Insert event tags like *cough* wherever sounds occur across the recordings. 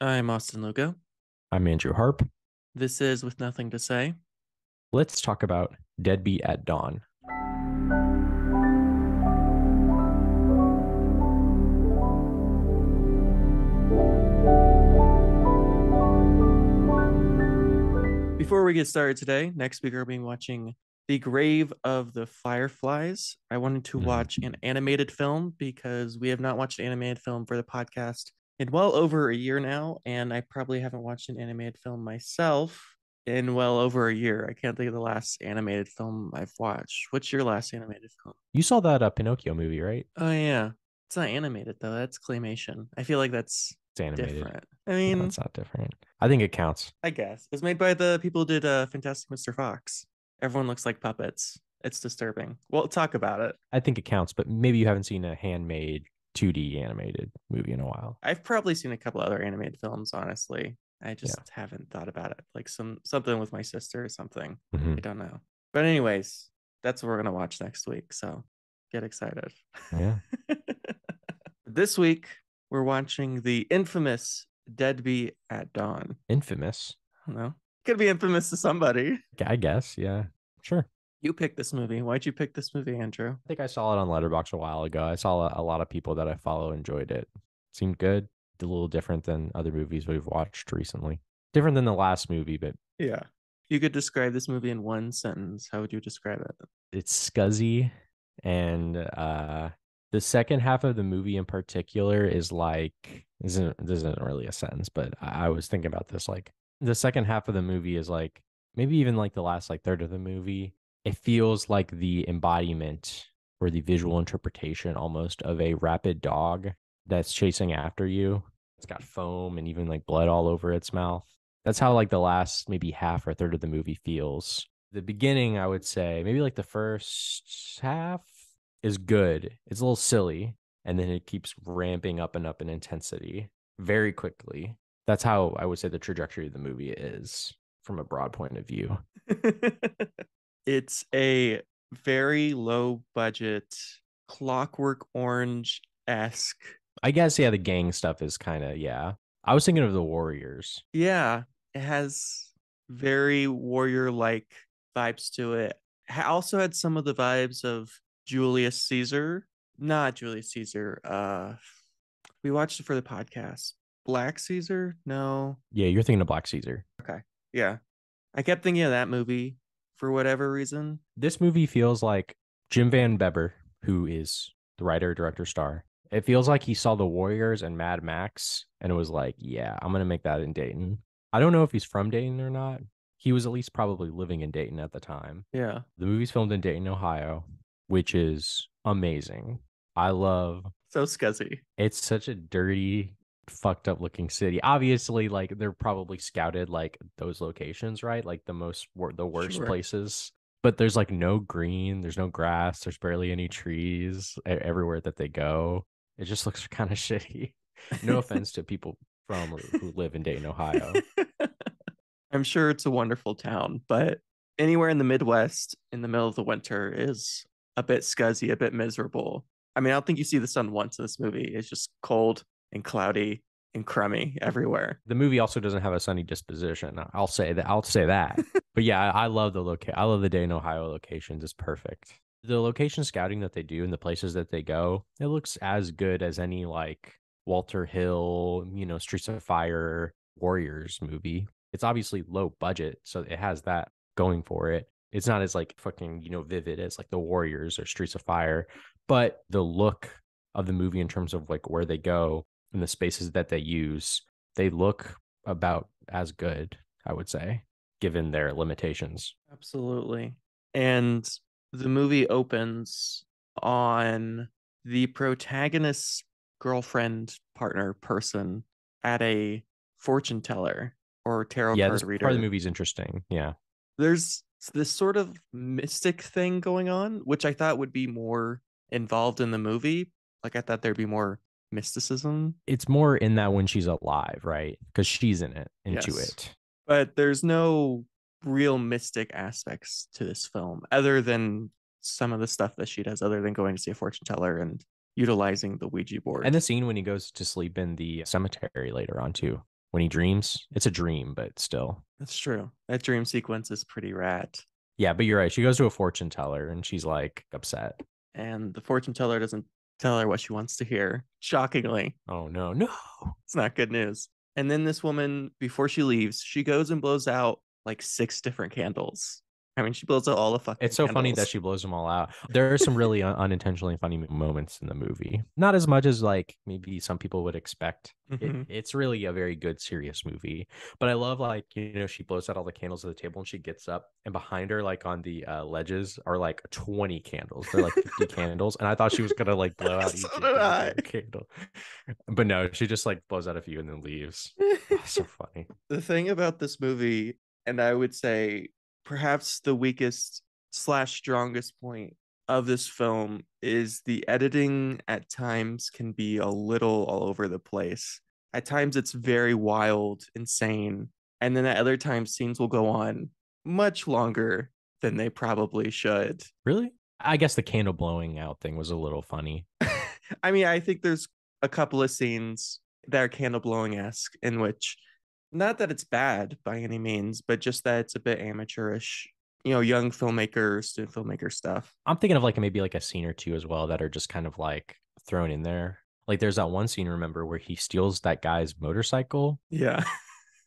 I'm Austin Lugo. I'm Andrew Harp. This is With Nothing to Say. Let's talk about Deadbeat at Dawn. Before we get started today, next week we're being watching The Grave of the Fireflies. I wanted to Mhm. watch an animated film because we have not watched an animated film for the podcast in well over a year now, and I probably haven't watched an animated film myself in well over a year. I can't think of the last animated film I've watched. What's your last animated film? You saw that uh, Pinocchio movie, right? Oh yeah, it's not animated though. That's claymation. I feel like that's It's animated. different. I No, *laughs* mean, it's not different. I think it counts. I guess it's made by the people who did uh, Fantastic Mr. Fox. Everyone looks like puppets. It's disturbing. We'll talk about it. I think it counts, but maybe you haven't seen a handmade 2D animated movie in a while. I've probably seen a couple other animated films. Honestly, I just haven't thought about it. Like some something with my sister or something. Mhm. I don't know. But anyways, that's what we're gonna watch next week. So get excited. Yeah. *laughs* this week we're watching the infamous Deadbeat at Dawn. Infamous. I don't know. Could be infamous to somebody. I guess. Yeah. Sure. You picked this movie. Why'd you pick this movie, Andrew? I think I saw it on Letterboxd a while ago. I saw a, a lot of people that I follow enjoyed it. Seemed good. A little different than other movies we've watched recently. Different than the last movie, but Yeah. You could describe this movie in one sentence. How would you describe it? it's scuzzy and uh the second half of the movie in particular is like this isn't this isn't really a sentence but I, I was thinking about this like the second half of the movie is like maybe even like the last like third of the movie it feels like the embodiment or the visual interpretation almost of a rapid dog that's chasing after you. It's got foam and even like blood all over its mouth. That's how like the last maybe half or third of the movie feels. The beginning i would say maybe like the first half is good. It's a little silly and then it keeps ramping up and up in intensity very quickly. That's how i would say the trajectory of the movie is from a broad point of view *laughs* it's a very low budget, clockwork orange esque. i guess yeah the gang stuff is kind of yeah i was thinking of the warriors Yeah. It has very warrior like vibes to it. Ha- also had some of the vibes of Julius Caesar. Not Julius Caesar. Uh we watched it for the podcast. Black Caesar? No. yeah you're thinking of black caesar Okay. Yeah. I kept thinking of that movie for whatever reason. this movie feels like Jim Van Bebber, who is the writer, director, star. It feels like he saw the Warriors and Mad Max and it was like, yeah, I'm going to make that in Dayton. I don't know if he's from Dayton or not. He was at least probably living in Dayton at the time. Yeah. The movie's filmed in Dayton, Ohio, which is amazing. I love So scuzzy. it's such a dirty fucked up looking city. Obviously like they're probably scouted like those locations right? Like the most the worst Sure. places. But there's like no green there's no grass there's barely any trees everywhere that they go. It just looks *laughs* kind of shitty. No offense to people from who live in dayton ohio. *laughs* I'm sure it's a wonderful town, but anywhere in the Midwest in the middle of the winter is a bit scuzzy, a bit miserable. I mean, I don't think you see the sun once in this movie. It's just cold and cloudy and crummy everywhere. the movie also doesn't have a sunny disposition i'll say that i'll say that. But yeah I, I love the location i love the dayton ohio locations it's perfect. The location scouting that they do and the places that they go it looks as good as any like walter hill you know streets of fire warriors movie. It's obviously low budget so it has that going for it. It's not as like fucking you know vivid as like the warriors or streets of fire but the look of the movie in terms of like where they go and the spaces that they use they look about as good, I would say, given their limitations. Absolutely. And the movie opens on the protagonist's girlfriend, partner, person at a fortune teller or tarot yeah, card this reader. part of the movie is interesting. Yeah. there's this sort of mystic thing going on, which I thought would be more involved in the movie. Like I thought there'd be more mysticism, It's more in that when she's alive, right? Because she's in it, into Yes. it. but there's no real mystic aspects to this film other than some of the stuff that she does, other than going to see a fortune teller and utilizing the Ouija board. And the scene when he goes to sleep in the cemetery later on, too. when he dreams. It's a dream, but still. That's true. That dream sequence is pretty rad. Yeah, but you're right. She goes to a fortune teller and she's like upset. And the fortune teller doesn't tell her what she wants to hear. Shockingly, Oh no, no. it's not good news. And then this woman, before she leaves, she goes and blows out like six different candles. I mean, she blows out all the fucking. It's so funny that she blows them all out. There are some really un- unintentionally funny moments in the movie. Not as much as like maybe some people would expect. It- Mhm. it's really a very good serious movie. But I love like you know she blows out all the candles at the table and she gets up and behind her like on the uh, ledges are like 20 candles. They're like 50 *laughs* candles and I thought she was going to like blow out each So individual candle. But no, she just like blows out a few and then leaves. Oh, *laughs* so funny. the thing about this movie, and I would say perhaps the weakest slash strongest point of this film is the editing at times can be a little all over the place. At times it's very wild, insane, and then at other times scenes will go on much longer than they probably should. Really? I guess the candle blowing out thing was a little funny. *laughs* I mean, I think there's a couple of scenes that are candle blowing esque in which, not that it's bad by any means, but just that it's a bit amateurish. You know, young filmmaker, student filmmaker stuff. I'm thinking of like maybe like a scene or two as well that are just kind of like thrown in there. Like there's that one scene, remember, where he steals that guy's motorcycle. Yeah. *laughs*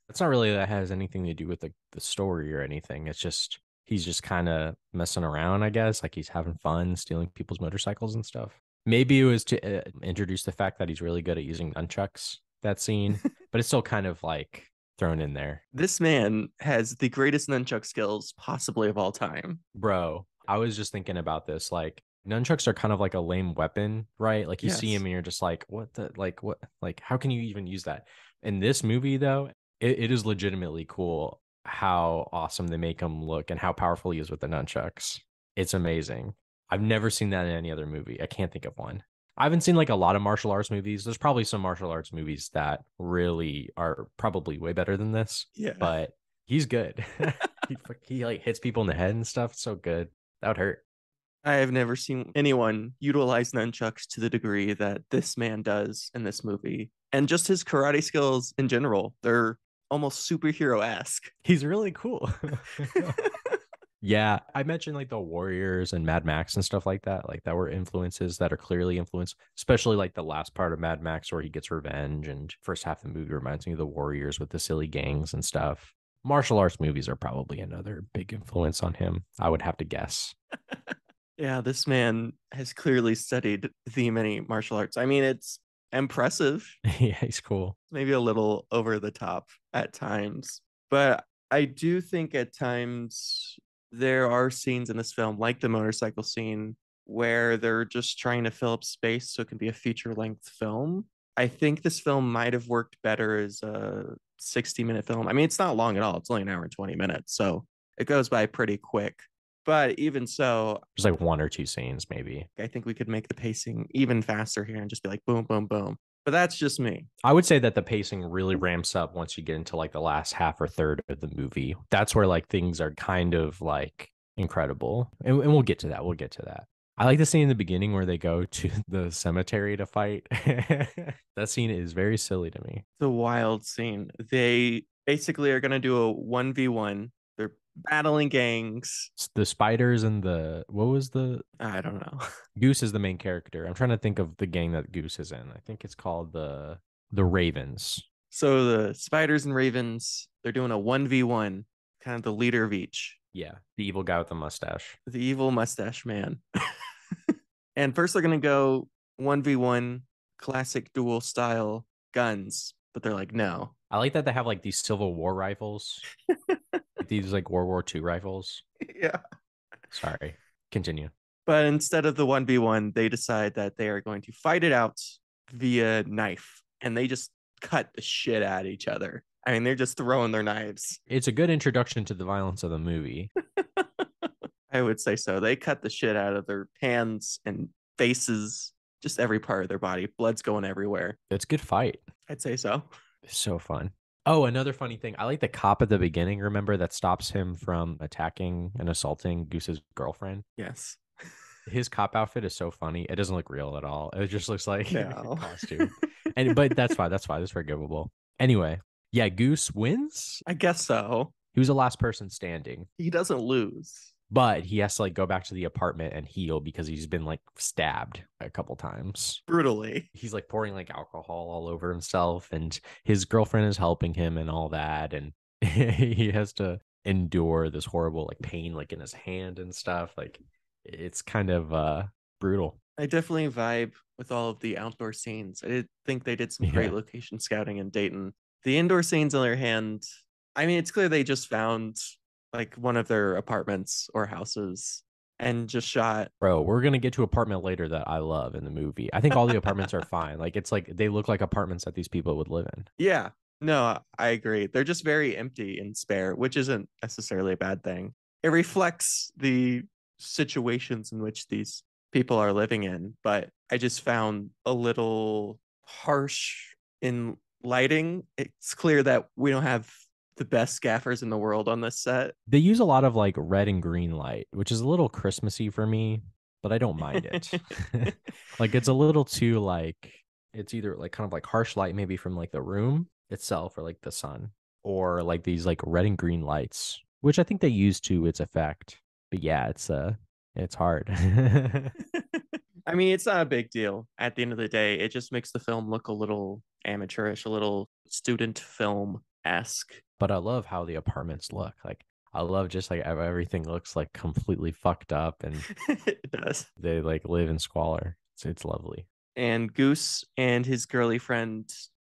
It's not really that has anything to do with the, the story or anything. It's just he's just kind of messing around, I guess. Like he's having fun stealing people's motorcycles and stuff. Maybe it was to uh, introduce the fact that he's really good at using nunchucks, that scene, *laughs* but it's still kind of like thrown in there. This man has the greatest nunchuck skills possibly of all time. Bro, I was just thinking about this. Like, nunchucks are kind of like a lame weapon, right? Like, you see him and you're just like, what the, like, what, like, how can you even use that? In this movie, though, it, it is legitimately cool how awesome they make him look and how powerful he is with the nunchucks. It's amazing. I've never seen that in any other movie. I can't think of one. I haven't seen like a lot of martial arts movies. There's probably some martial arts movies that really are probably way better than this, Yeah. but he's good. *laughs* he, he like hits people in the head and stuff. So good. That would hurt. I have never seen anyone utilize nunchucks to the degree that this man does in this movie. And just his karate skills in general, they're almost superhero esque. He's really cool. *laughs* *laughs* yeah, I mentioned like the Warriors and Mad Max and stuff like that. Like that were influences that are clearly influenced, especially like the last part of Mad Max where he gets revenge and first half of the movie reminds me of the Warriors with the silly gangs and stuff. Martial arts movies are probably another big influence on him. I would have to guess. *laughs* yeah, this man has clearly studied the many martial arts. I mean, it's impressive, *laughs* yeah, he's cool. maybe a little over the top at times. But I do think at times there are scenes in this film, like the motorcycle scene, where they're just trying to fill up space so it can be a feature length film. I think this film might have worked better as a 60 minute film. I mean, it's not long at all, it's only an hour and 20 minutes. So it goes by pretty quick. But even so, There's like one or two scenes, maybe. I think we could make the pacing even faster here and just be like boom, boom, boom. But that's just me. I would say that the pacing really ramps up once you get into like the last half or third of the movie. That's where like things are kind of like incredible. And, and we'll get to that. We'll get to that. I like the scene in the beginning where they go to *laughs* the cemetery to fight. *laughs* that scene is very silly to me. It's a wild scene. They basically are going to do a 1v1. Battling gangs. The spiders and the what was the I don't know. *laughs* Goose is the main character. I'm trying to think of the gang that Goose is in. I think it's called the the Ravens. So the spiders and ravens, they're doing a 1v1, kind of the leader of each. Yeah, the evil guy with the mustache. The evil mustache man. *laughs* and first they're going to go 1v1 classic dual style guns, but they're like no. I like that they have like these Civil War rifles. *laughs* These like World War II rifles. *laughs* yeah. Sorry. Continue. But instead of the 1v1, they decide that they are going to fight it out via knife. And they just cut the shit out of each other. I mean, they're just throwing their knives. It's a good introduction to the violence of the movie. *laughs* I would say so. They cut the shit out of their hands and faces, just every part of their body. Blood's going everywhere. It's a good fight. I'd say so. It's so fun. Oh, another funny thing. I like the cop at the beginning, remember, that stops him from attacking and assaulting Goose's girlfriend. Yes. *laughs* His cop outfit is so funny. It doesn't look real at all. It just looks like *laughs* No. a costume. *laughs* and but that's fine. That's fine. That's forgivable. Anyway, Yeah, Goose wins. I guess so. He was the last person standing, He doesn't lose. But he has to like go back to the apartment and heal because he's been like stabbed a couple times. Brutally. He's like pouring like alcohol all over himself, and his girlfriend is helping him and all that, and *laughs* he has to endure this horrible like pain like in his hand and stuff. Like it's kind of uh brutal. I definitely vibe with all of the outdoor scenes. I did think they did some great Yeah. location scouting in Dayton. The indoor scenes, on the other hand, I mean, it's clear they just found like one of their apartments or houses and just shot. Bro, we're gonna get to apartment later that I love in the movie. I think all the apartments are *laughs* fine. Like it's like they look like apartments that these people would live in. Yeah, no, I agree. They're just very empty and spare, which isn't necessarily a bad thing. It reflects the situations in which these people are living in, but I just found a little harsh in lighting. It's clear that we don't have the best gaffers in the world on this set. They use a lot of like red and green light, which is a little Christmassy for me, but I don't mind it. *laughs* *laughs* like it's a little too like it's either like kind of like harsh light maybe from like the room itself or like the sun or like these like red and green lights, which I think they use to its effect. But yeah, it's uh it's hard. *laughs* I mean, it's not a big deal at the end of the day. It just makes the film look a little amateurish, a little student film esque. but I love how the apartments look. Like I love just like everything looks like completely fucked up and *laughs* it does. they like live in squalor. It's it's lovely. And Goose and his girly friend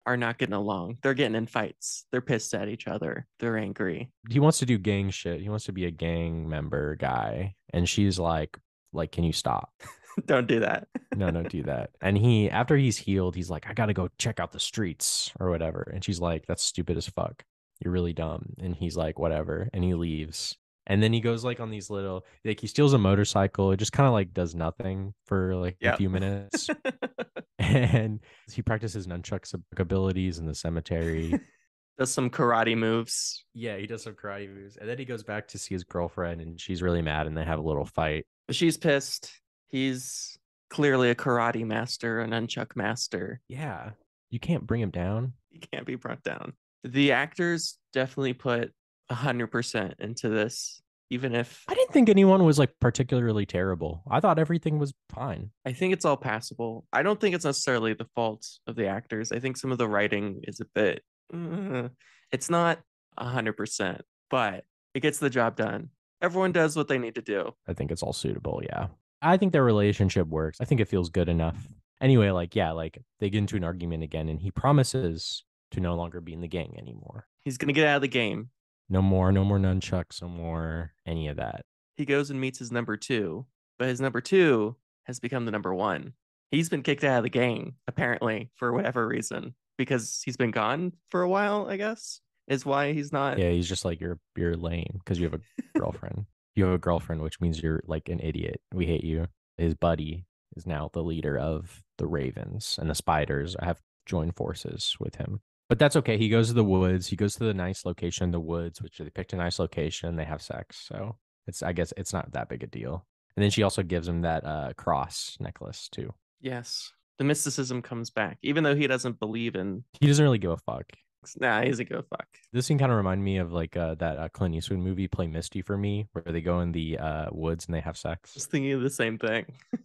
are not getting along. They're getting in fights. They're pissed at each other. They're angry. He wants to do gang shit. He wants to be a gang member guy. And she's like, like, can you stop? *laughs* Don't do that. No, don't do that. And he after he's healed, he's like, I gotta go check out the streets or whatever. And she's like, That's stupid as fuck. You're really dumb. And he's like, whatever. And he leaves. And then he goes like on these little like he steals a motorcycle. It just kind of like does nothing for like Yep. a few *laughs* minutes. *laughs* and he practices nunchucks abilities in the cemetery. Does some karate moves. yeah, he does some karate moves. And then he goes back to see his girlfriend and she's really mad and they have a little fight. She's pissed. He's clearly a karate master, an unchuck master. Yeah. You can't bring him down. He can't be brought down. The actors definitely put 100% into this, even if I didn't think anyone was like particularly terrible. I thought everything was fine. I think it's all passable. I don't think it's necessarily the fault of the actors. I think some of the writing is a bit, uh, it's not 100%, but it gets the job done. Everyone does what they need to do. I think it's all suitable. Yeah. I think their relationship works. I think it feels good enough. Anyway, like, yeah, like they get into an argument again and he promises to no longer be in the gang anymore. He's going to get out of the game. No more, no more nunchucks, no more any of that. He goes and meets his number two, but his number two has become the number one. He's been kicked out of the gang, apparently, for whatever reason, because he's been gone for a while, I guess, is why he's not. Yeah, he's just like you're you're lame because you have a *laughs* girlfriend. You have a girlfriend, which means you're like an idiot. We hate you. His buddy is now the leader of the Ravens and the Spiders have joined forces with him. But that's okay. He goes to the woods. He goes to the nice location, in the woods, which they picked a nice location. They have sex, so it's I guess it's not that big a deal. And then she also gives him that uh, cross necklace too. Yes. The mysticism comes back, even though he doesn't believe in. He doesn't really give a fuck. Nah, he's a go fuck. This scene kind of remind me of like uh, that uh, Clint Eastwood movie, Play Misty for me, where they go in the uh, woods and they have sex. Just thinking of the same thing. *laughs*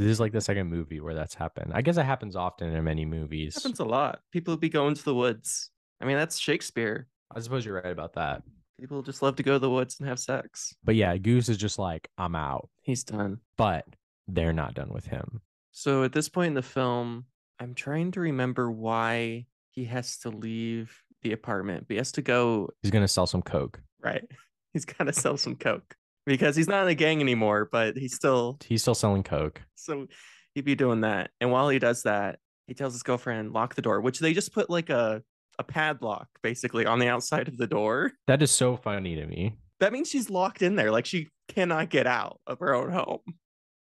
This is like the second movie where that's happened. I guess it happens often in many movies. It happens a lot. People be going to the woods. I mean, that's Shakespeare. I suppose you're right about that. People just love to go to the woods and have sex. But yeah, Goose is just like, I'm out. He's done. But they're not done with him. So at this point in the film, I'm trying to remember why he has to leave the apartment. But he has to go, He's gonna sell some coke. right? *laughs* He's got to sell some coke because he's not in a gang anymore, but he's still, He's still selling coke. so he'd be doing that. And while he does that, he tells his girlfriend, lock the door, which they just put like a, a padlock basically on the outside of the door. That is so funny to me. That means she's locked in there. Like she cannot get out of her own home.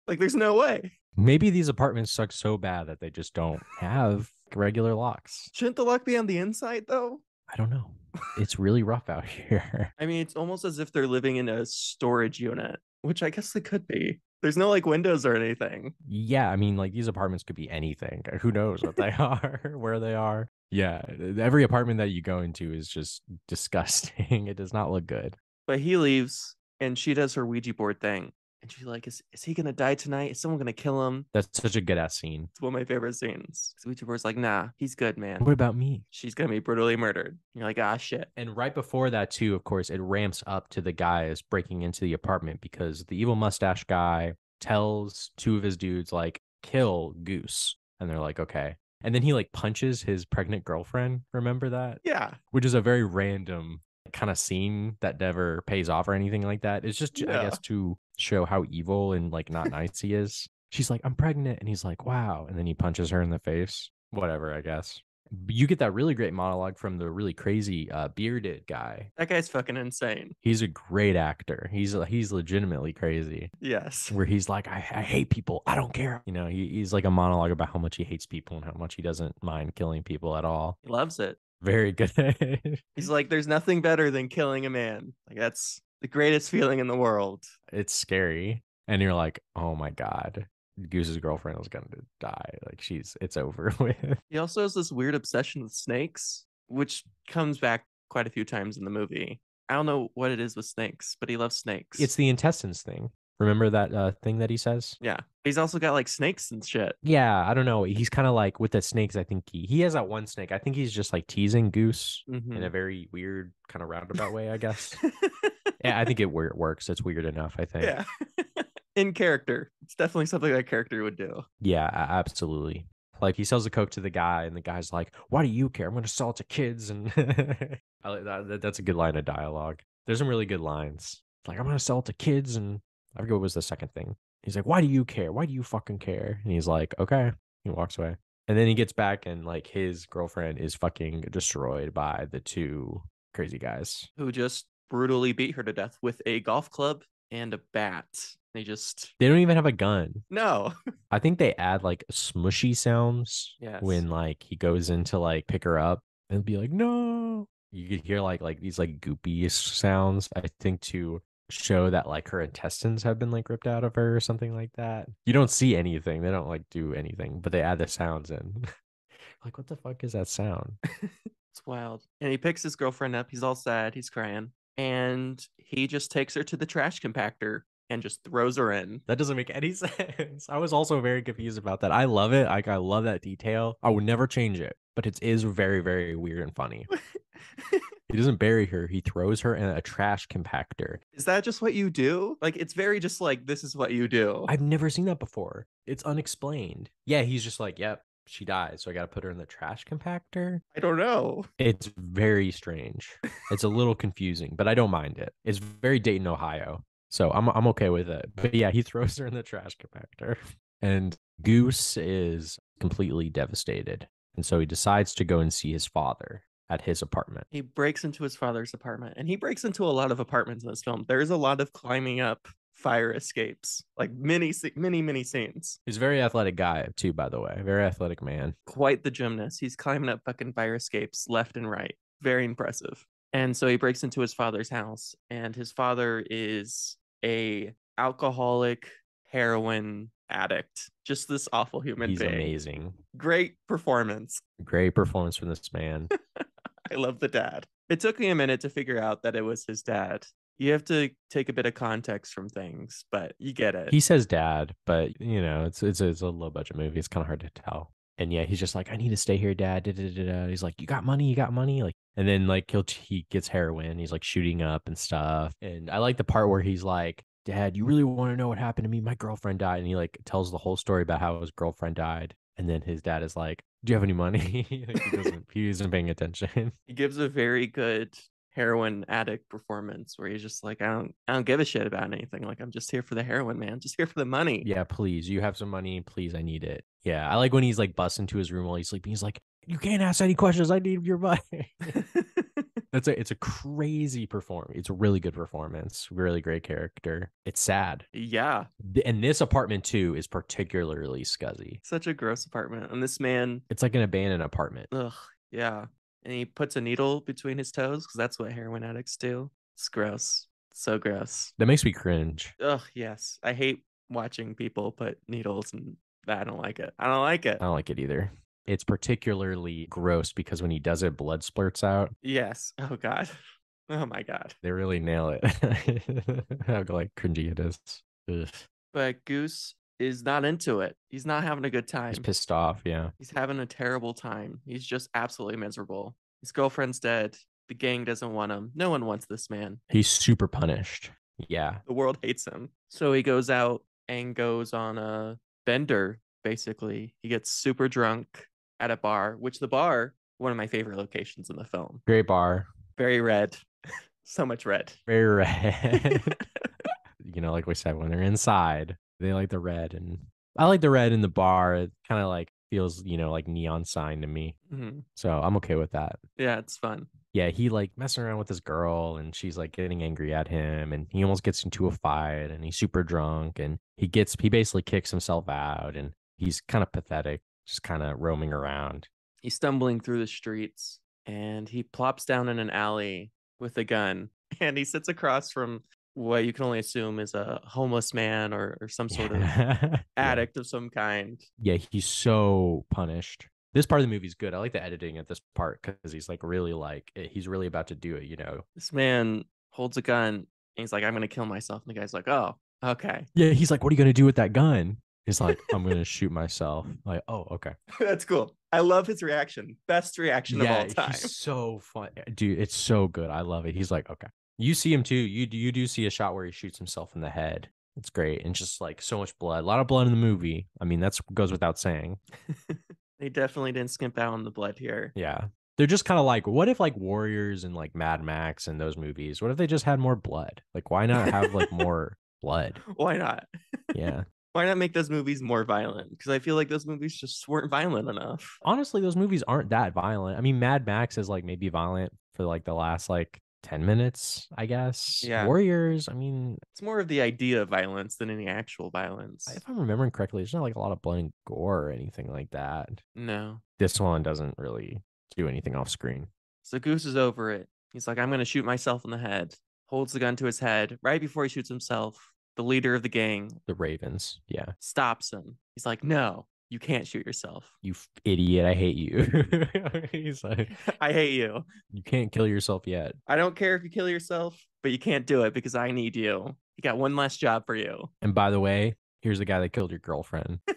Like there's no way. Maybe these apartments suck so bad that they just don't have regular locks. Shouldn't the lock be on the inside though? I don't know. It's really rough out *laughs* here. I mean, it's almost as if they're living in a storage unit, which I guess they could be. There's no like windows or anything. yeah, I mean, like these apartments could be anything. *laughs* Who knows what they *laughs* are, where they are. Yeah, every apartment that you go into is just disgusting. it does not look good. But he leaves and she does her Ouija board thing. And she's like, is, is he going to die tonight? Is someone going to kill him? That's such a good ass scene. It's one of my favorite scenes. Ouija board's like, nah, he's good, man. What about me? She's going to be brutally murdered. You're like, ah, shit. And right before that, too, of course, it ramps up to the guys breaking into the apartment because the evil mustache guy tells two of his dudes, like, kill Goose. And they're like, okay. And then he like punches his pregnant girlfriend. Remember that? Yeah. Which is a very random kind of scene that never pays off or anything like that. It's just, I guess, to show how evil and like not nice he is. She's like, I'm pregnant. And he's like, wow. And then he punches her in the face. Whatever, I guess. You get that really great monologue from the really crazy uh, bearded guy. That guy's fucking insane. He's a great actor. He's he's legitimately crazy. Yes. Where he's like, I, I hate people. I don't care. You know, he, he's like a monologue about how much he hates people and how much he doesn't mind killing people at all. He loves it. Very good. He's *laughs* like, there's nothing better than killing a man. Like, that's the greatest feeling in the world. it's scary. And you're like, oh my God. Goose's girlfriend is gonna die. Like she's it's over *laughs* with. He also has this weird obsession with snakes, which comes back quite a few times in the movie. I don't know what it is with snakes, but he loves snakes. It's the intestines thing. Remember that uh, thing that he says? yeah. He's also got like snakes and shit. Yeah, I don't know. He's kind of like with the snakes. I think he he has that one snake. I think he's just like teasing Goose Mhm. in a very weird kind of roundabout way. I guess. *laughs* yeah, I think it wor- works. It's weird enough. I think. yeah. *laughs* in character. It's definitely something that character would do. Yeah, absolutely. Like he sells the coke to the guy, and the guy's like, "Why do you care? I'm going to sell it to kids." And *laughs* I that, that. That's a good line of dialogue. There's some really good lines. Like I'm going to sell it to kids, and I forget what was the second thing. He's like, "Why do you care? Why do you fucking care?" And he's like, "Okay." He walks away, and then he gets back, and like his girlfriend is fucking destroyed by the two crazy guys. Who just brutally beat her to death with a golf club and a bat. They just They don't even have a gun. no. *laughs* I think they add like smushy sounds Yes. when like he goes in to like pick her up and be like, no. You could hear like like these like goopy sounds, I think, to show that like her intestines have been like ripped out of her or something like that. You don't see anything. They don't like do anything, but they add the sounds in. *laughs* like, what the fuck is that sound? *laughs* It's wild. And he picks his girlfriend up. He's all sad. He's crying. And he just takes her to the trash compactor and just throws her in. That doesn't make any *laughs* sense. I was also very confused about that. I love it. Like I love that detail. I would never change it, but it is very, very weird and funny. He doesn't bury her. He throws her in a trash compactor. Is that just what you do? Like, it's very just like, this is what you do. I've never seen that before. It's unexplained. Yeah, he's just like, yep, she died. So I got to put her in the trash compactor. I don't know. It's very strange. It's a little confusing, but I don't mind it. It's very Dayton, Ohio. So I'm, I'm okay with it. But yeah, he *laughs* throws her in the trash compactor. And Goose is completely devastated. And so he decides to go and see his father at his apartment. He breaks into his father's apartment and he breaks into a lot of apartments in this film. There's a lot of climbing up fire escapes, like many, many, many scenes. He's a very athletic guy, too, by the way. Very athletic man. Quite the gymnast. He's climbing up fucking fire escapes left and right. Very impressive. And so he breaks into his father's house, and his father is a alcoholic heroin addict. Just this awful human He's being. amazing. Great performance. Great performance from this man. *laughs* I love the dad. It took me a minute to figure out that it was his dad. You have to take a bit of context from things, but you get it. he says dad, but you know, it's it's, it's a low budget movie. It's kind of hard to tell. And yeah, he's just like, I need to stay here, dad. Da, da, da, da. He's like, you got money, you got money. Like, and then like he'll he gets heroin. He's like shooting up and stuff. And I like the part where he's like, Dad, you really want to know what happened to me? My girlfriend died. And he like tells the whole story about how his girlfriend died. And then his dad is like, Do you have any money? *laughs* like, he doesn't. He isn't paying attention. he gives a very good heroin addict performance where he's just like, I don't I don't give a shit about anything. Like I'm just here for the heroin, man. Just here for the money. yeah, please, you have some money. Please, I need it. Yeah, I like when he's like busts into his room while he's sleeping. He's like, You can't ask any questions. I need your money. *laughs* That's a it's a crazy performance. It's a really good performance. Really great character. It's sad. yeah. And this apartment too is particularly scuzzy. Such a gross apartment. And this man, It's like an abandoned apartment. ugh, yeah. And he puts a needle between his toes because that's what heroin addicts do. It's gross. So gross. That makes me cringe. Ugh, yes. I hate watching people put needles and I don't like it. I don't like it. I don't like it either. It's particularly gross because when he does it, blood splurts out. Yes. Oh god. *laughs* Oh my god. They really nail it. *laughs* How like cringy it is. Ugh. But Goose is not into it. He's not having a good time. He's pissed off. Yeah. He's having a terrible time. He's just absolutely miserable. His girlfriend's dead. The gang doesn't want him. No one wants this man. He's super punished. Yeah. The world hates him. So he goes out and goes on a bender, basically. He gets super drunk at a bar, which the bar, one of my favorite locations in the film. Great bar. Very red. *laughs* so much red. Very red. *laughs* *laughs* you know, like we said, when they're inside, they like the red. And I like the red in the bar. It kind of like feels, you know, like neon sign to me. Mhm. So I'm okay with that. Yeah, it's fun. yeah, he like messing around with this girl and she's like getting angry at him and he almost gets into a fight and he's super drunk and he gets he basically kicks himself out and he's kind of pathetic, just kind of roaming around. He's stumbling through the streets and he plops down in an alley with a gun *laughs* and he sits across from what you can only assume is a homeless man or, or some sort of yeah. *laughs* addict of some kind. Yeah, he's so punished. This part of the movie is good. I like the editing at this part because he's like really like eh, he's really about to do it, you know. This man holds a gun and he's like, I'm gonna kill myself. And the guy's like, Oh, okay. Yeah, he's like, "What are you gonna do with that gun?" He's like, "I'm gonna shoot myself." Like, oh, okay. *laughs* That's cool. I love his reaction. Best reaction of all time. he's so fun, eh, dude. It's so good. I love it. He's like, okay. You see him too. You do- you do see a shot where he shoots himself in the head. It's great and just like so much blood. A lot of blood in the movie. I mean, that's goes without saying. *laughs* they definitely didn't skimp out on the blood here. Yeah. They're just kind of like, what if like Warriors and like Mad Max and those movies? What if they just had more blood? Like, why not have like *laughs* more blood? Why not? Yeah. Why not make those movies more violent? Because I feel like those movies just weren't violent enough. Honestly, those movies aren't that violent. I mean, Mad Max is like maybe violent for like the last like 10 minutes, I guess. Yeah. Warriors, I mean, It's more of the idea of violence than any actual violence. if I'm remembering correctly, there's not like a lot of blood and gore or anything like that. No. This one doesn't really do anything off screen. So Goose is over it. He's like, I'm going to shoot myself in the head. Holds the gun to his head. Right before he shoots himself, the leader of the gang The Ravens, yeah. stops him. He's like, No, you can't shoot yourself. You f- idiot, I hate you. *laughs* He's like, *laughs* I hate you. you can't kill yourself yet. I don't care if you kill yourself, but you can't do it because I need you. You got one last job for you. And by the way, here's the guy that killed your girlfriend. *laughs*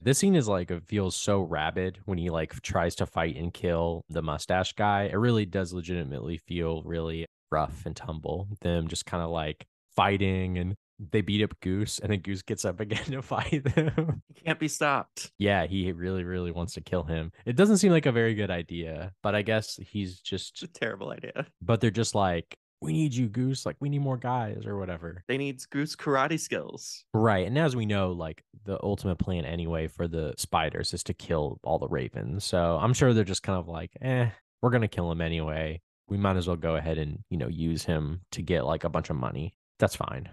This scene is like it feels so rabid when he like tries to fight and kill the mustache guy. It really does legitimately feel really rough and tumble. Them just kind of like fighting and they beat up Goose and then Goose gets up *laughs* again to fight them. You can't be stopped. yeah, he really, really wants to kill him. It doesn't seem like a very good idea, but I guess he's It's just a terrible idea. but they're just like, We need you, Goose. Like we need more guys or whatever. They need Goose karate skills. Right. And as we know, like the ultimate plan anyway for the spiders is to kill all the ravens. So I'm sure they're just kind of like, eh, we're gonna kill him anyway. We might as well go ahead and, you know, use him to get like a bunch of money. That's fine.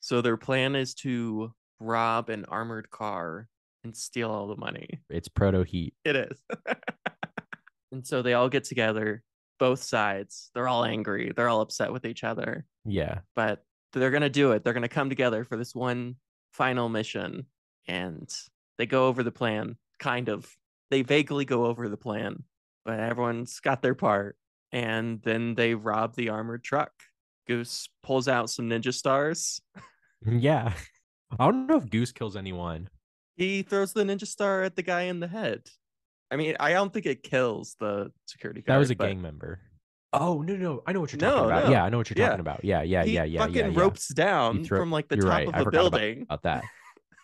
So their plan is to rob an armored car and steal all the money. It's proto heat. It is. *laughs* and so they all get together, both sides. They're all angry. They're all upset with each other, Yeah. but they're going to do it. They're going to come together for this one final mission. And they go over the plan, kind of. They vaguely go over the plan, but everyone's got their part. And then they rob the armored truck. Goose pulls out some ninja stars. *laughs* Yeah. I don't know if Goose kills anyone. He throws the ninja star at the guy in the head. I mean, I don't think it kills the security guard. That was a but gang member. Oh no, no, I know what you're No, talking about. no. Yeah, I know what you're Yeah. talking about. Yeah, yeah, he yeah, yeah, fucking yeah, yeah. ropes down throw- from like the you're top right. of I a forgot about- building About that.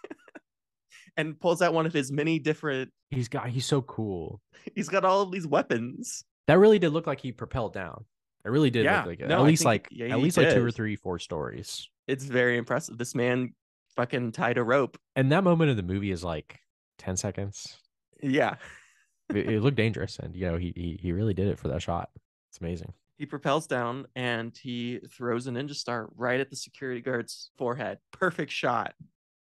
*laughs* and pulls out one of his many different. He's got he's so cool. *laughs* He's got all of these weapons. That really did look like he propelled down. It really did Yeah, look like it. no, at I least like yeah, at least like two or three, four stories. It's very impressive. This man fucking tied a rope. And that moment of the movie is like ten seconds. Yeah, It, it looked *laughs* dangerous, and you know he, he he really did it for that shot. It's amazing. he propels down and he throws a ninja star right at the security guard's forehead. Perfect shot.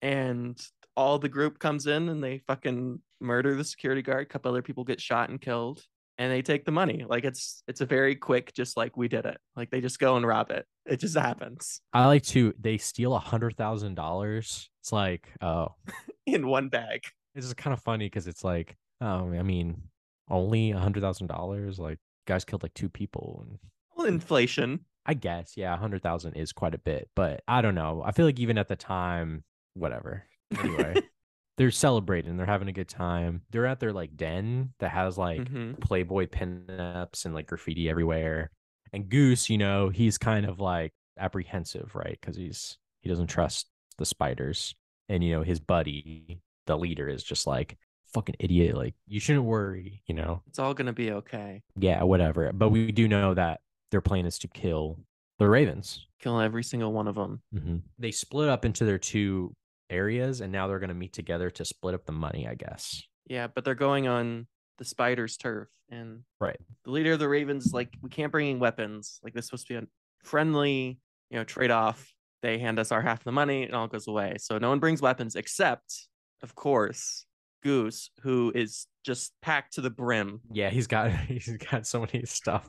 And all the group comes in and they fucking murder the security guard. A couple other people get shot and killed. And they take the money. Like it's it's a very quick, just like we did it. Like they just go and rob it. It just happens I like to they steal a hundred thousand dollars. It's like oh *laughs* in one bag. It's just kind of funny because it's like, oh, I mean, only a hundred thousand dollars. Like, guys killed like two people, and Well, inflation. I guess, yeah, a hundred thousand is quite a bit, but I don't know. I feel like even at the time, whatever. Anyway, *laughs* they're celebrating. They're having a good time. They're at their like den that has like Mhm. Playboy pinups and like graffiti everywhere. And Goose, you know, he's kind of like apprehensive, right? Because he's he doesn't trust the spiders. And you know, his buddy, the leader, is just like fucking idiot. Like you shouldn't worry. You know, It's all gonna be okay. yeah, whatever. But we do know that their plan is to kill the Ravens. Kill every single one of them. Mm-hmm. They split up into their two areas, and now they're going to meet together to split up the money. I guess. Yeah, but they're going on the spider's turf, and Right. the leader of the Ravens is like, we can't bring in weapons. Like this is supposed to be a friendly, you know, trade off. They hand us our half the money, and all goes away. So no one brings weapons except, of course, Goose, who is just packed to the brim. Yeah, he's got *laughs* he's got so many stuff.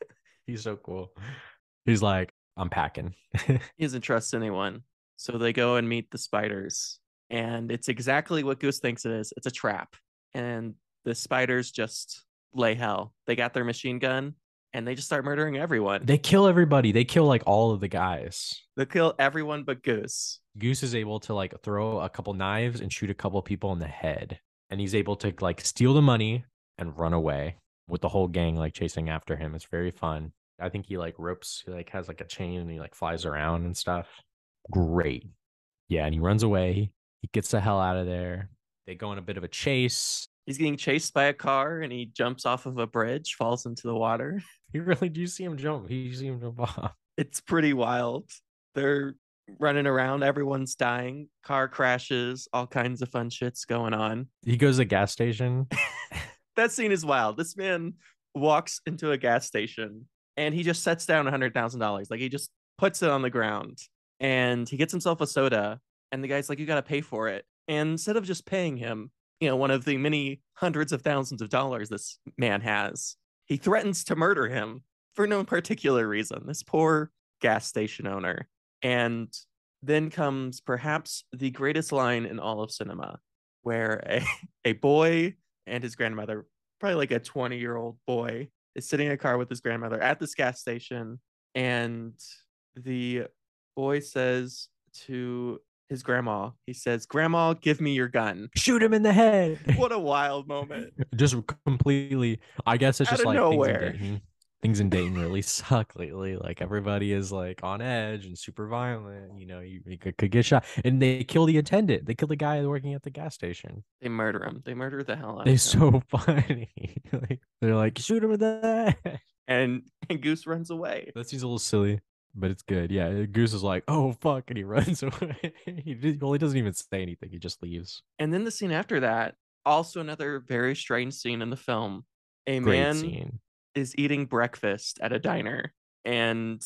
*laughs* he's so cool. He's like, I'm packing. *laughs* He doesn't trust anyone. So they go and meet the spiders, and it's exactly what Goose thinks it is. It's a trap, and the spiders just lay hell. They got their machine gun, and they just start murdering everyone. they kill everybody. They kill like all of the guys. They kill everyone but Goose. Goose is able to like throw a couple knives and shoot a couple people in the head. And he's able to like steal the money and run away with the whole gang like chasing after him. It's very fun. I think he like ropes, he like has like a chain and he like flies around and stuff. Great. Yeah, and he runs away. He gets the hell out of there. They go on a bit of a chase. He's getting chased by a car, and he jumps off of a bridge, falls into the water. *laughs* You really do see him jump? You see him jump off. *laughs* It's pretty wild. They're running around. Everyone's dying. Car crashes. All kinds of fun shits going on. He goes to a gas station. *laughs* that scene is wild. This man walks into a gas station and he just sets down a hundred thousand dollars. Like he just puts it on the ground and he gets himself a soda. And the guy's like, "You got to pay for it." And instead of just paying him, you know, one of the many hundreds of thousands of dollars this man has, he threatens to murder him for no particular reason. This poor gas station owner. And then comes perhaps the greatest line in all of cinema, where a, *laughs* a boy and his grandmother, probably like a 20 year old boy, is sitting in a car with his grandmother at this gas station. And the boy says to his grandma, he says, Grandma, give me your gun. Shoot him in the head. *laughs* What a wild moment. just completely i guess it's Out just like nowhere. things in, Dayton, things in Dayton really *laughs* suck lately like everybody is like on edge and super violent you know you, you could, could get shot and they kill the attendant they kill the guy working at the gas station They murder him. They murder the hell out they're of him. so *laughs* funny like, they're like shoot him in the head and, and Goose runs away. that seems a little silly but it's good yeah goose is like oh fuck and he *laughs* runs away he, did- well he doesn't even say anything he just leaves And then the scene after that, also another very strange scene in the film. A great man scene is eating breakfast at a diner and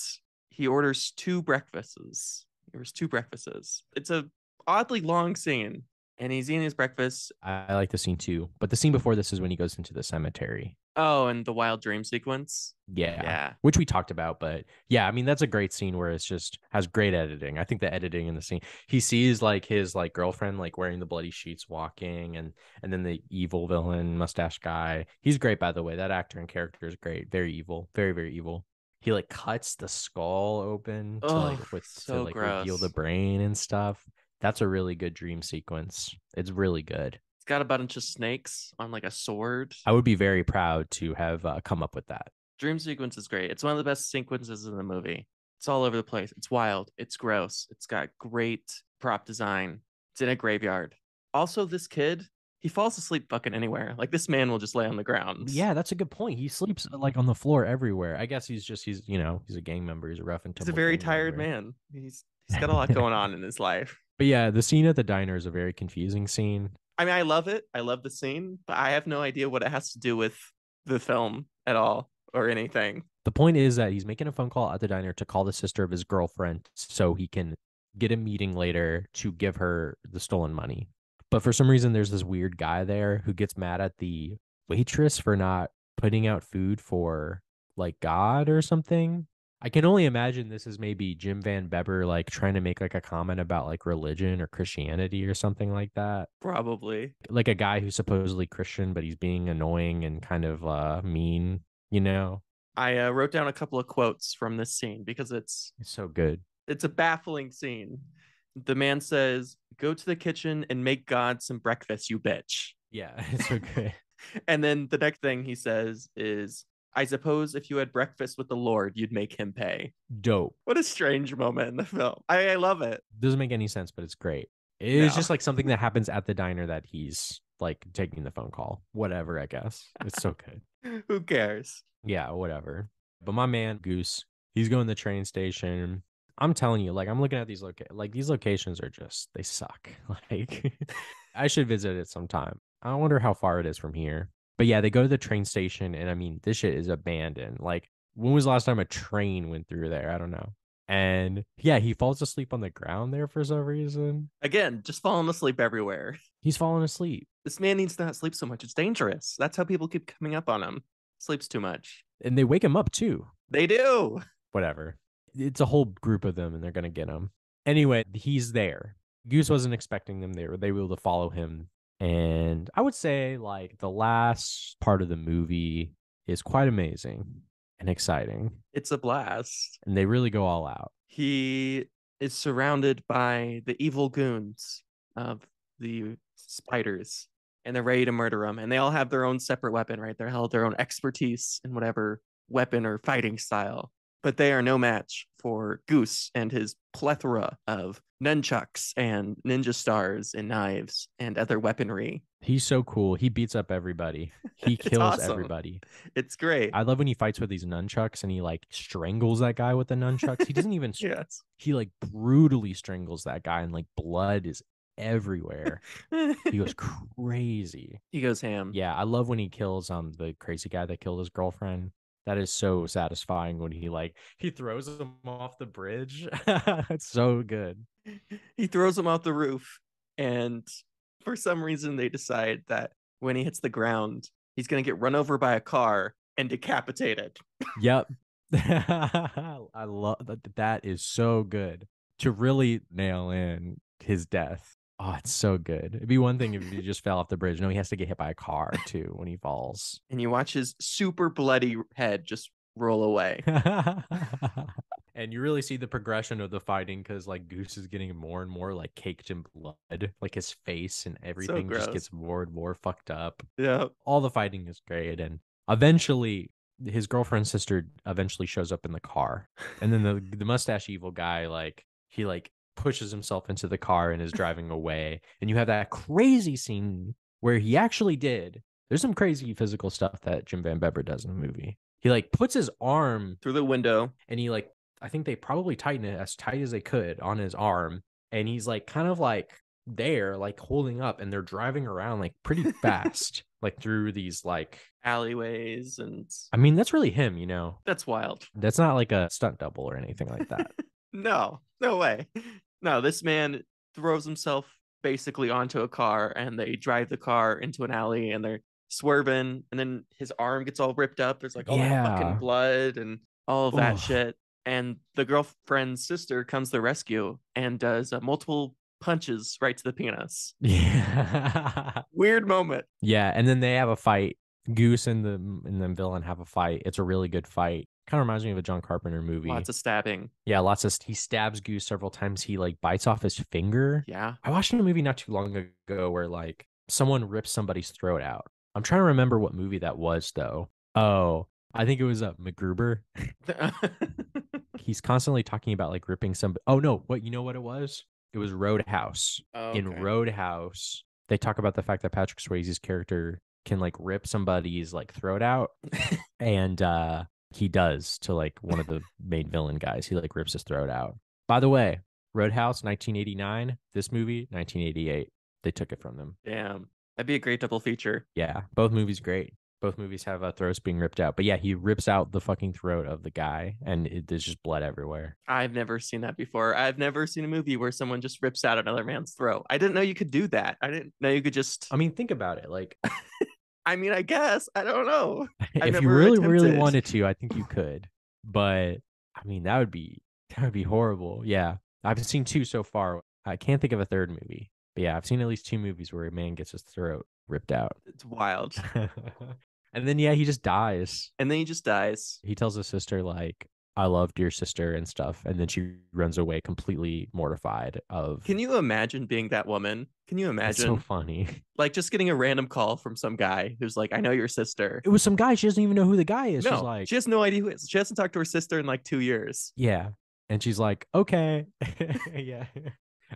he orders two breakfasts. He orders two breakfasts. It's a oddly long scene and he's eating his breakfast. I, like the scene too but the scene before this is when he goes into the cemetery. Oh, and the wild dream sequence. yeah. Yeah. which we talked about but yeah i mean that's a great scene where it's just has great editing. I think the editing in the scene he sees like his like girlfriend like wearing the bloody sheets walking and and then the evil villain mustache guy. He's great by the way. That actor and character is great. Very evil. Very very evil. He like cuts the skull open to like with so to like reveal the brain and stuff that's a really good dream sequence it's really good It's got a bunch of snakes on like a sword. i would be very proud to have uh, come up with that Dream sequence is great. It's one of the best sequences in the movie. It's all over the place. It's wild. It's gross. It's got great prop design. It's in a graveyard. Also, this kid, he falls asleep fucking anywhere. Like this man will just lay on the ground. Yeah, that's a good point. He sleeps uh, like on the floor everywhere. I guess he's just he's you know he's a gang member. He's a rough and He's a very tired member. man. He's he's got a lot *laughs* going on in his life. But yeah, the scene at the diner is a very confusing scene. I mean, I love it. I love the scene, but I have no idea what it has to do with the film at all or anything. The point is that he's making a phone call at the diner to call the sister of his girlfriend so he can get a meeting later to give her the stolen money. But for some reason, there's this weird guy there who gets mad at the waitress for not putting out food for like God or something. I can only imagine this is maybe Jim Van Bebber like trying to make like a comment about like religion or Christianity or something like that. Probably. Like a guy who's supposedly Christian, but he's being annoying and kind of uh mean, you know? I uh, wrote down a couple of quotes from this scene because it's It's so good. it's a baffling scene. The man says, "Go to the kitchen and make God some breakfast, you bitch." Yeah, *laughs* it's so good. *laughs* And then the next thing he says is, "I suppose if you had breakfast with the Lord, you'd make him pay." Dope. What a strange moment in the film. I, I love it. Doesn't make any sense, but it's great. It's No. just like something that happens at the diner that he's like taking the phone call. Whatever, I guess. It's so good. *laughs* Who cares? Yeah, whatever. But my man Goose, he's going to the train station. I'm telling you, like I'm looking at these loca- like these locations are just they suck. *laughs* Like *laughs* I should visit it sometime. I wonder how far it is from here. But yeah, they go to the train station and I mean this shit is abandoned. Like when was the last time a train went through there? I don't know. And yeah, he falls asleep on the ground there for some reason. Again, just falling asleep everywhere. He's falling asleep. This man needs to not sleep so much. It's dangerous. That's how people keep coming up on him. Sleeps too much. And they wake him up too. They do. whatever. It's a whole group of them and they're going to get him. Anyway, he's there. Goose wasn't expecting them. They were they were able to follow him. And I would say like the last part of the movie is quite amazing and exciting. It's a blast. And they really go all out. He is surrounded by the evil goons of the spiders, and they're ready to murder him. And they all have their own separate weapon, right? They all their own expertise in whatever weapon or fighting style. But they are no match for Goose and his plethora of nunchucks and ninja stars and knives and other weaponry. He's so cool. He beats up everybody. *laughs* He kills awesome. everybody. It's great. I love when he fights with these nunchucks and he like strangles that guy with the nunchucks. He doesn't even *laughs* yes. he like brutally strangles that guy and like blood is everywhere. He goes *laughs* crazy. he goes ham. Yeah, I love when he kills um the crazy guy that killed his girlfriend. That is so satisfying when he like he throws him off the bridge. *laughs* it's so good. *laughs* he throws him off the roof and for some reason they decide that when he hits the ground he's going to get run over by a car and decapitated Yep. *laughs* I love that. That is so good to really nail in his death. Oh, it's so good. It'd be one thing if he just fell off the bridge. No, he has to get hit by a car too when he falls. and you watch his super bloody head just roll away *laughs* and you really see the progression of the fighting because like Goose is getting more and more like caked in blood. Like his face and everything just gets more and more fucked up. yeah All the fighting is great. And eventually his girlfriend's sister eventually shows up in the car. And then the the mustache evil guy, like he like pushes himself into the car and is driving away. And you have that crazy scene where he actually did. There's some crazy physical stuff that Jim Van Bebber does in the movie. He like puts his arm through the window and he like I think they probably tighten it as tight as they could on his arm. And he's like kind of like there, like holding up, and they're driving around like pretty *laughs* fast, like through these like alleyways and I mean, that's really him, you know. that's wild That's not like a stunt double or anything like that. *laughs* no no way no this man throws himself basically onto a car and they drive the car into an alley and they're swerving and then his arm gets all ripped up there's like all that fucking blood and all of that Ugh. shit and the girlfriend's sister comes to the rescue and does uh, multiple punches right to the penis yeah. *laughs* weird moment yeah, and then they have a fight. Goose and the and the villain have a fight. It's a really good fight. Kind of reminds me of a John Carpenter movie. lots of stabbing yeah, lots of he stabs Goose several times. He like bites off his finger. yeah I watched a movie not too long ago where like someone rips somebody's throat out. I'm trying to remember what movie that was though. Oh, I think it was uh, MacGruber. *laughs* He's constantly talking about like ripping some. Oh no, what you know what it was? It was Roadhouse. In Okay. Roadhouse, they talk about the fact that Patrick Swayze's character can like rip somebody's like throat out, *laughs* and uh he does to like one of the main villain guys. He like rips his throat out. By the way, Roadhouse 1989. This movie 1988. They took it from them. damn that'd be a great double feature Yeah, both movies great. Both movies have uh, throats being ripped out. But yeah, he rips out the fucking throat of the guy, and it, there's just blood everywhere. I've never seen that before. I've never seen a movie where someone just rips out another man's throat. I didn't know you could do that. I didn't know you could just. I mean, think about it. Like, *laughs* I mean, I guess I don't know. *laughs* if you really, really wanted to, I think you could. But I mean, that would be *laughs* that would be horrible. Yeah. I've seen two so far. I can't think of a third movie. But yeah, I've seen at least two movies where a man gets his throat ripped out. It's wild. *laughs* and then yeah, he just dies. And then he just dies. He tells his sister like, "I loved your sister" and stuff, and then she runs away completely mortified. Of Can you imagine being that woman? Can you imagine? It's so funny. *laughs* like just getting a random call from some guy who's like, "I know your sister." It was some guy. She doesn't even know who the guy is. no, She's like, she has no idea who it is. She hasn't talked to her sister in like two years. yeah, and she's like, okay, *laughs* yeah.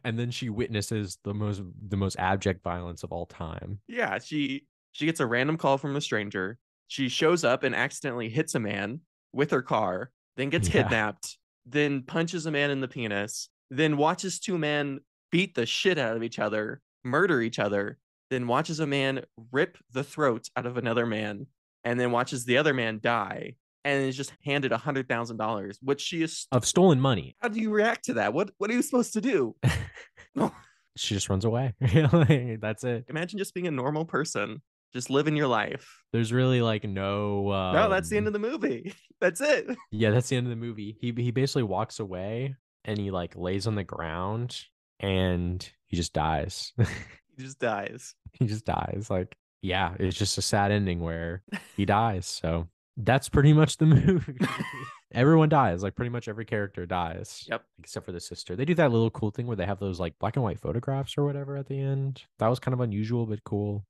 And then she witnesses the most the most abject violence of all time. Yeah, she she gets a random call from a stranger. She shows up and accidentally hits a man with her car, then gets Yeah. kidnapped, then punches a man in the penis, then watches two men beat the shit out of each other, murder each other, then watches a man rip the throat out of another man, and then watches the other man die, and is just handed a hundred thousand dollars, which she is. Of stolen money. How do you react to that? What What are you supposed to do? *laughs* *laughs* She just runs away. *laughs* That's it. Imagine just being a normal person, just living your life. There's really like no. Um, no, that's the end of the movie. *laughs* That's it. Yeah, that's the end of the movie. He he basically walks away and he like lays on the ground and he just dies. *laughs* He just dies. he just dies. Like, yeah, it's just a sad ending where he dies. So that's pretty much the *laughs* movie. Everyone dies. Like pretty much every character dies. Yep. Except for the sister. They do that little cool thing where they have those like black and white photographs or whatever at the end. That was kind of unusual but cool.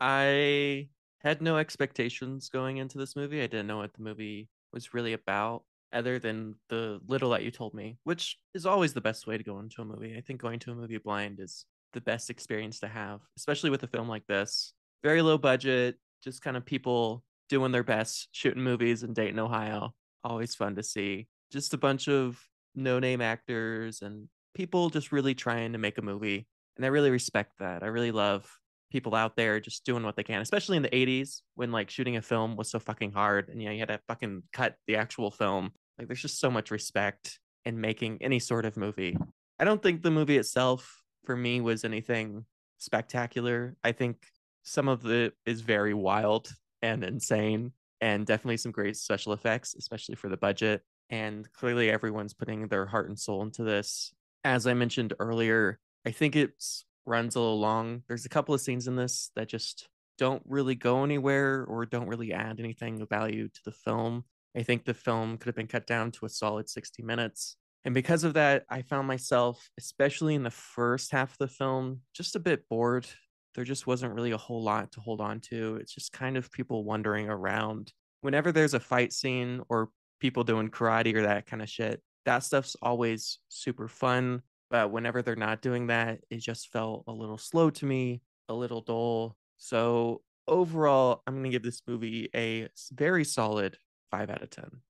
I had no expectations going into this movie. I didn't know what the movie was really about, other than the little that you told me, which is always the best way to go into a movie. I think going to a movie blind is the best experience to have, especially with a film like this. Very low budget, just kind of people doing their best, shooting movies in Dayton, Ohio. Always fun to see. Just a bunch of no name actors and people just really trying to make a movie. And I really respect that. I really love people out there just doing what they can, especially in the 80s when like shooting a film was so fucking hard and yeah, you had to fucking cut the actual film. Like there's just so much respect in making any sort of movie. I don't think the movie itself for me was anything spectacular. I think some of it is very wild and insane and definitely some great special effects, especially for the budget. And clearly everyone's putting their heart and soul into this. As I mentioned earlier, I think it's runs a little long. There's a couple of scenes in this that just don't really go anywhere or don't really add anything of value to the film. I think the film could have been cut down to a solid 60 minutes. And because of that, I found myself, especially in the first half of the film, just a bit bored. There just wasn't really a whole lot to hold on to. It's just kind of people wandering around. Whenever there's a fight scene or people doing karate or that kind of shit, that stuff's always super fun. But whenever they're not doing that, it just felt a little slow to me, a little dull. So overall, I'm going to give this movie a very solid five out of 10.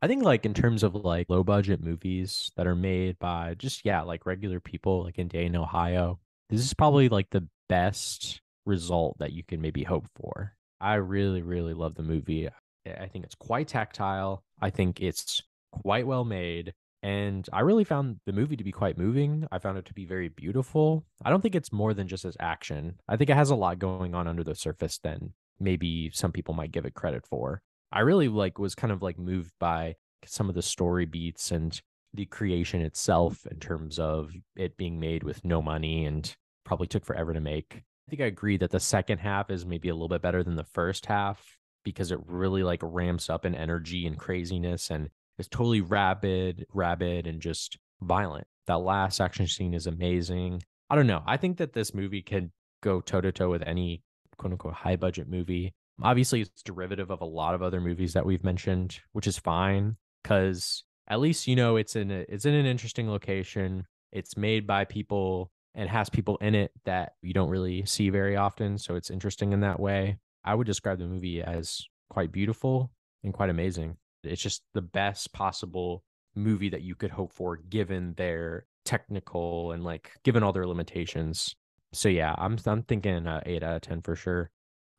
I think like in terms of like low budget movies that are made by just yeah, like regular people like in Dayton, Ohio, this is probably like the best result that you can maybe hope for. I really, really love the movie. I I think it's quite tactile. I think it's quite well made. And I really found the movie to be quite moving. I found it to be very beautiful. I don't think it's more than just its action. I think it has a lot going on under the surface than maybe some people might give it credit for. I really like was kind of like moved by some of the story beats and the creation itself in terms of it being made with no money and probably took forever to make. I think I agree that the second half is maybe a little bit better than the first half because it really like ramps up in energy and craziness and is totally rabid, rabid and just violent. That last action scene is amazing. I don't know. I think that this movie can go toe to toe with any quote unquote high budget movie. Obviously, it's derivative of a lot of other movies that we've mentioned, which is fine because at least you know it's in a, it's in an interesting location. It's made by people and has people in it that you don't really see very often, so it's interesting in that way. I would describe the movie as quite beautiful and quite amazing. It's just the best possible movie that you could hope for given their technical and like given all their limitations. So yeah, I'm I'm thinking uh, 8 out of 10 for sure.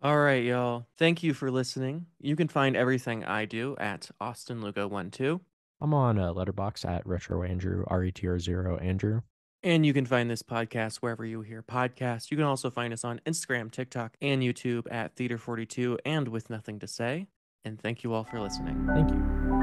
All right, y'all. Thank you for listening. You can find everything I do at Austin Lugo 12 I'm on a Letterboxd at retro Andrew, R E T R zero Andrew. And you can find this podcast wherever you hear podcasts. You can also find us on Instagram, TikTok, and YouTube at Theater42 and with nothing to say. And thank you all for listening. Thank you.